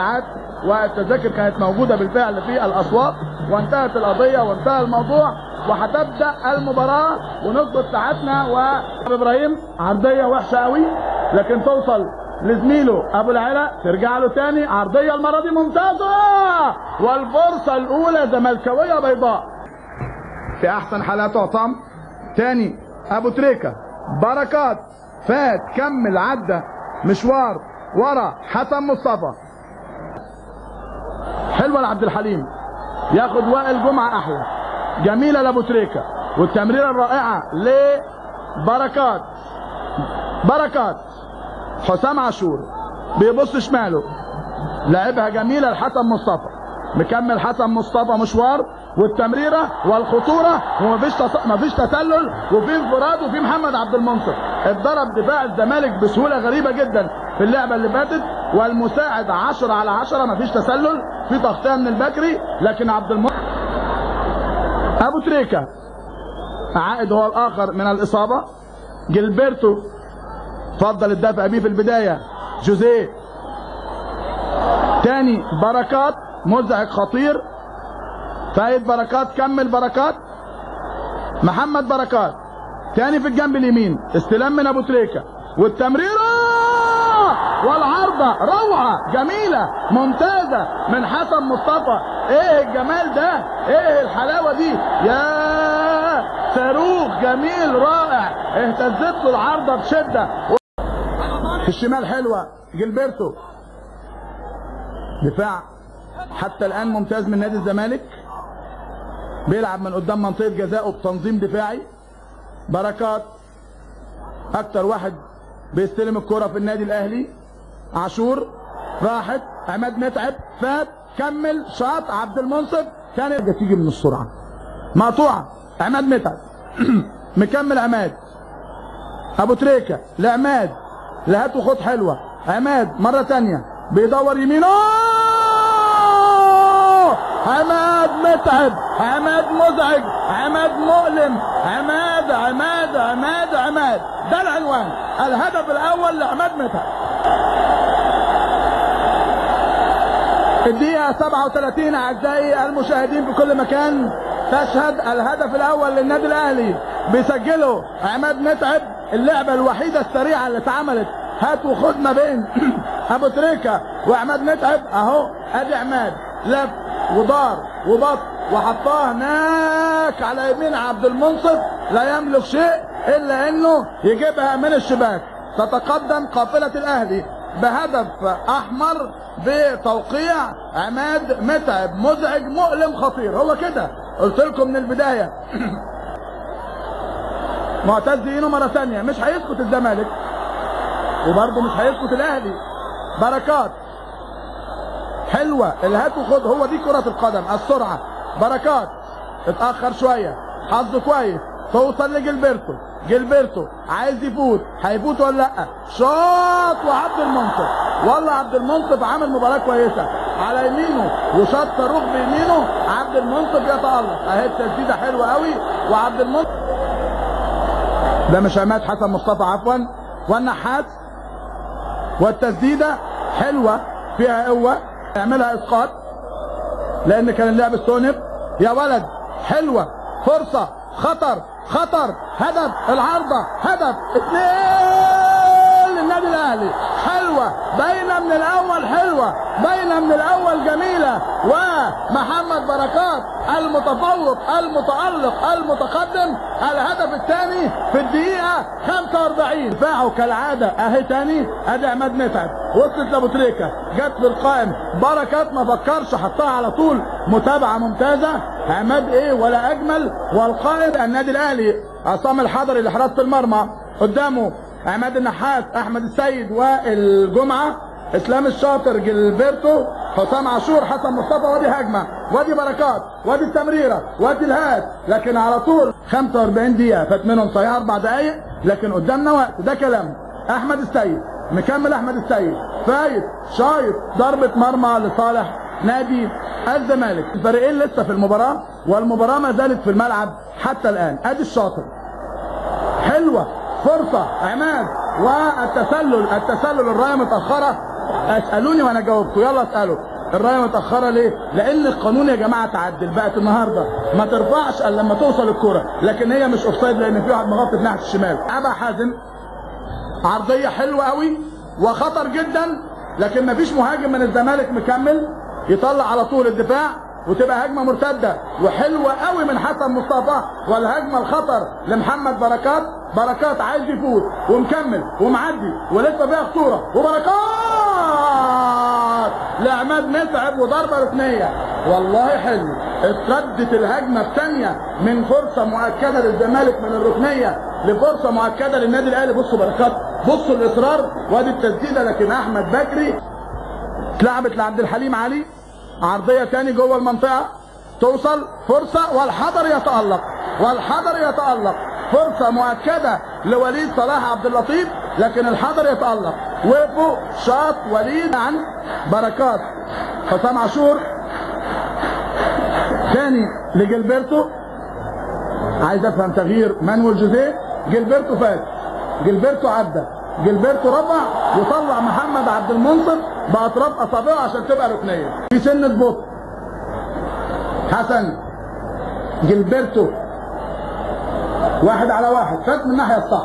ساعات والتذاكر كانت موجودة بالفعل في الأسواق وانتهت القضية وانتهى الموضوع وهتبدا المباراة ونظبط ساعتنا وابراهيم عرضية وحشة قوي لكن توصل لزميله أبو العلا ترجع له تاني عرضية المرة دي ممتازة! والفرصة الأولى زملكاوية بيضاء. في أحسن حالات عصام تاني أبو تريكة. بركات فات كمل عدى مشوار ورا حسن مصطفى. حلوة لعبد الحليم. ياخد وائل جمعة أحلى. جميلة لأبو تريكة. والتمريرة الرائعة لبركات. بركات. حسام عاشور. بيبص شماله. لعبها جميلة لحسن مصطفى. مكمل حسن مصطفى مشوار. والتمريرة والخطورة. ومفيش تص... مفيش تسلل. وفي انفراد وفي محمد عبد المنصف اتضرب دفاع الزمالك بسهولة غريبة جدا. في اللعبة اللي فاتت والمساعد 10 على 10 مفيش تسلل في تغطية من البكري. لكن عبد المنصف أبو تريكة عائد هو الآخر من الإصابة. جilberto فضل الدفع بيه في البداية. جوزيه. تاني بركات. مزعج خطير. فايد بركات كمل بركات. محمد بركات. تاني في الجنب اليمين استلام من أبو تريكة. والتمريره والعارضة روعة جميلة ممتازة. من حسن مصطفى. إيه الجمال ده؟ إيه الحلاوة دي؟ يا صاروخ جميل رائع. اهتزت له العارضة بشدة. في الشمال حلوة. جilberto دفاع. حتى الآن ممتاز من نادي الزمالك. بيلعب من قدام منطقة جزائه بتنظيم دفاعي. بركات. أكتر واحد بيستلم الكرة في النادي الأهلي. عاشور راحت عماد متعب فات كمل شاط عبد المنصف. كانت تيجي من السرعة. مقطوعة. عماد متعب. مكمل عماد. أبو تريكة لعماد. لهات وخد حلوة. عماد مرة تانية. بيدور يمينه. عماد متعب. عماد مزعج. عماد مؤلم. عماد عماد عماد عماد. ده العنوان. الهدف الأول لعماد متعب. الدقيقة 37 أعزائي المشاهدين في كل مكان تشهد الهدف الأول للنادي الأهلي بيسجله عماد متعب اللعبة الوحيدة السريعة اللي اتعملت. هات وخد ما بين أبو تريكة وعماد متعب. أهو أدي عماد. لف ودار وبط وحطاه هناك على يمين عبد المنصف. لا يملك شيء إلا إنه يجيبها من الشباك. تتقدم قافلة الأهلي. بهدف أحمر بتوقيع عماد متعب مزعج مؤلم خطير. هو كده. قلت لكم من البداية. معتز اينو مرة ثانية. مش هيسكت الزمالك. وبرضه مش هيسكت الأهلي. بركات. حلوة. الهات وخد هو دي كرة القدم. السرعة. بركات. اتأخر شوية. حظه كويس. توصل لجilberto جilberto عايز يفوت هيفوت ولا لأ؟ شاط وعبد المنصف والله عبد المنصف عامل مباراة كويسة. على يمينه وشاط صاروخ بيمينه عبد المنصف يتألق. أهي التسديدة حلوة قوي وعبد المنصف ده مش عماد حسن مصطفى عفوا. والنحاس والتسديدة حلوة فيها قوة. اعملها إسقاط. لأن كان اللعب استونف يا ولد حلوة. فرصة خطر. خطر هدف العارضة هدف اثنين للنادي الأهلي. حلوة باينه من الأول حلوة باينه من الأول جميلة. ومحمد بركات المتفوق المتألق المتقدم. الهدف الثاني في الدقيقة 45 دفاعه كالعادة. أهي تاني أدي عماد متعب. وصلت لأبو تريكة. جت في القائم بركات ما فكرش حطها على طول. متابعة ممتازة. عماد إيه ولا أجمل. والقائد النادي الأهلي عصام الحضري لحراسه المرمى قدامه عماد النحاس أحمد السيد والجمعه إسلام الشاطر جilberto حسام عاشور حسن مصطفى وادي هجمه وادي بركات وادي التمريرة وادي الهات. لكن على طول 45 دقيقة فات منهم صحيح أربع دقائق لكن قدامنا وقت. ده كلام. أحمد السيد مكمل أحمد السيد. فايت شايط ضربة مرمى لصالح نادي الزمالك الفريقين لسه في المباراة والمباراة ما زالت في الملعب حتى الآن. أدي الشاطر. حلوة. فرصة. عماد. والتسلل. التسلل. الرايه متأخرة. أسألوني وأنا جاوبكم. يلا اسألوا. الرايه متأخرة ليه؟ لأن القانون يا جماعة تعدل. بقت النهارده. ما ترفعش إلا لما توصل الكره لكن هي مش أوفسايد لأن في واحد مغطي في ناحية الشمال. أبا حازم. عرضية حلوة قوي. وخطر جدا. لكن مفيش مهاجم من الزمالك مكمل. يطلع على طول الدفاع وتبقى هجمة مرتدة وحلوة قوي من حسن مصطفى والهجمة الخطر لمحمد بركات. بركات عايز يفوت ومكمل ومعدي ولسه فيها خطورة وبركات! لعماد متعب وضربة ركنيه والله حلو. اتردت الهجمة الثانية من فرصة مؤكدة للزمالك من الركنية لفرصة مؤكدة للنادي الأهلي. بصوا بركات. بصوا الإصرار. وادي التسديدة. لكن أحمد بكري اتلعبت لعبد الحليم علي. عرضية تاني جوه المنطقة. توصل فرصة والحضر يتألق. والحضر يتألق. فرصة مؤكدة لوليد صلاح عبد اللطيف لكن الحضر يتألق. وقفوا شاط وليد عن بركات. حسام عاشور تاني لجilberto عايز أفهم تغيير مانويل جوزيه. جilberto فات جilberto عدى. جilberto رفع وطلع محمد عبد المنصف بأطراف أصابعه عشان تبقى ركنية. في سنه بطء حسن. جilberto واحد على واحد. فات من الناحيه الصح.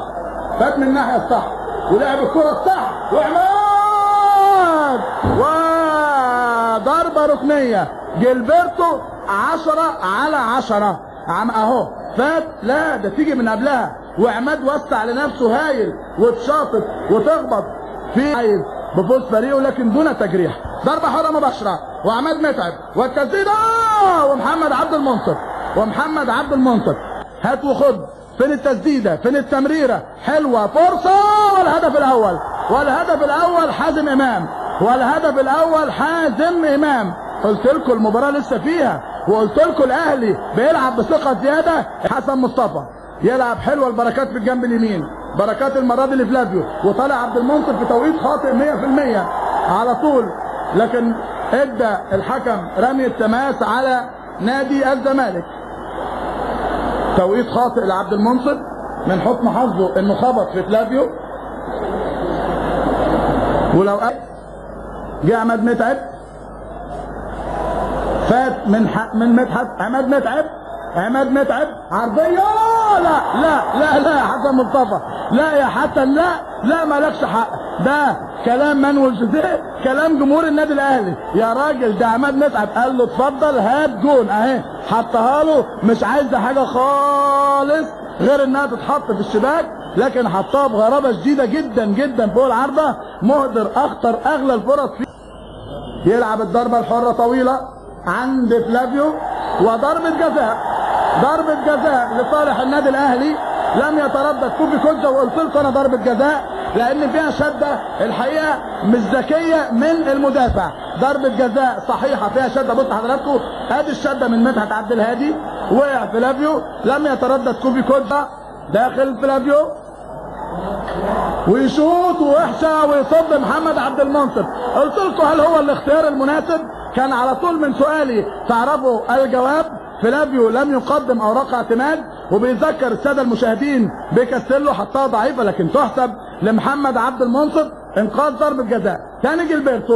فات من الناحيه الصح. ولعب الكرة الصح. وعماد! وضربة ركنية. جilberto عشرة على عشرة. عم أهو. فات. لا ده تيجي من قبلها. وعماد وسع لنفسه هايل. وتشاطط وتخبط. في عايز بفوز فريقه لكن دون تجريح. ضربة حرة مباشرة. وعماد متعب. والتسديدة! ومحمد عبد المنصف. ومحمد عبد المنصف. هات وخد فين التسديدة؟ فين التمريرة؟ حلوة. فرصة! والهدف الأول. والهدف الأول حازم إمام. والهدف الأول حازم إمام. قلت لكم المباراة لسه فيها. وقلت لكم الأهلي بيلعب بثقة زيادة. حسن مصطفى. يلعب حلوة البركات في الجنب اليمين. بركات المره دي لفلافيو وطالع عبد المنصف في توقيت خاطئ 100% على طول. لكن إدى الحكم رمي التماس على نادي الزمالك. توقيت خاطئ لعبد المنصف من حكم حظه إنه خبط في فلافيو ولو جه عماد متعب. فات من. من مدحت عماد متعب. عماد متعب عرضية! لا لا لا لا يا حسن مصطفى. لا يا حسن لا لا مالكش حق. ده كلام مانويل جوزيه كلام جمهور النادي الأهلي. يا راجل ده عماد متعب. قال له اتفضل هات جون أهي. حطها له. مش عايزة حاجة خالص غير إنها تتحط في الشباك. لكن حطها بغرابة شديدة جدا جدا فوق العارضة. مهدر أخطر أغلى الفرص فيه يلعب الضربة الحرة طويلة عند فلافيو وضربة جزاء. ضربة جزاء لصالح النادي الأهلي. لم يتردد. كوبي كوجا وقلت لكم أنا ضربة جزاء لأن فيها شدة. الحقيقة مش ذكية من المدافع. ضربة جزاء صحيحة فيها شدة. بص حضراتكم ادي الشدة من مدحت عبد الهادي. وقع فلافيو لم يتردد. كوبي كوجا داخل فلافيو ويشوط وحشه ويصد محمد عبد المنصف قلت لكم هل هو الاختيار المناسب؟ كان على طول من سؤالي. تعرفوا الجواب؟ فلافيو لم يقدم أوراق اعتماد وبيذكر السادة المشاهدين بكاستيلو حطها ضعيفة لكن تحسب لمحمد عبد المنصف إنقاذ ضربة جزاء. تاني جيلبرتو